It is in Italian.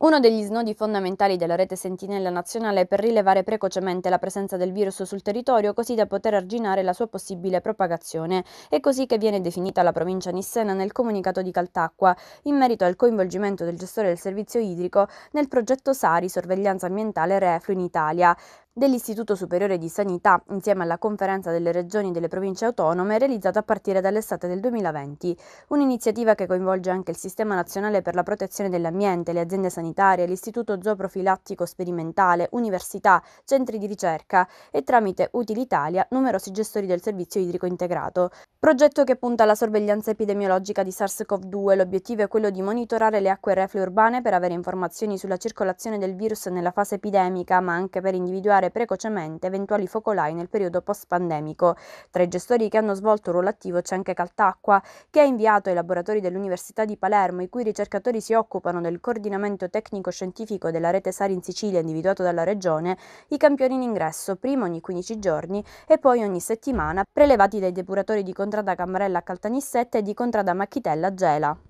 Uno degli snodi fondamentali della rete Sentinella nazionale è per rilevare precocemente la presenza del virus sul territorio così da poter arginare la sua possibile propagazione. È così che viene definita la provincia nissena nel comunicato di Caltacqua in merito al coinvolgimento del gestore del servizio idrico nel progetto SARI Sorveglianza Ambientale Reflu in Italia dell'Istituto Superiore di Sanità insieme alla Conferenza delle Regioni e delle Province Autonome realizzata a partire dall'estate del 2020. Un'iniziativa che coinvolge anche il Sistema Nazionale per la Protezione dell'Ambiente, le aziende sanitarie, l'Istituto Zooprofilattico Sperimentale, università, centri di ricerca e tramite Utilitalia numerosi gestori del servizio idrico integrato. Progetto che punta alla sorveglianza epidemiologica di SARS-CoV-2. L'obiettivo è quello di monitorare le acque reflue urbane per avere informazioni sulla circolazione del virus nella fase epidemica, ma anche per individuare precocemente eventuali focolai nel periodo post-pandemico. Tra i gestori che hanno svolto un ruolo attivo c'è anche Caltacqua, che ha inviato ai laboratori dell'Università di Palermo, i cui ricercatori si occupano del coordinamento tecnico-scientifico della rete SARI in Sicilia individuato dalla Regione, i campioni in ingresso, prima ogni 15 giorni e poi ogni settimana, prelevati dai depuratori di Contrada Cammarella a Caltanissetta e di Contrada Macchitella a Gela.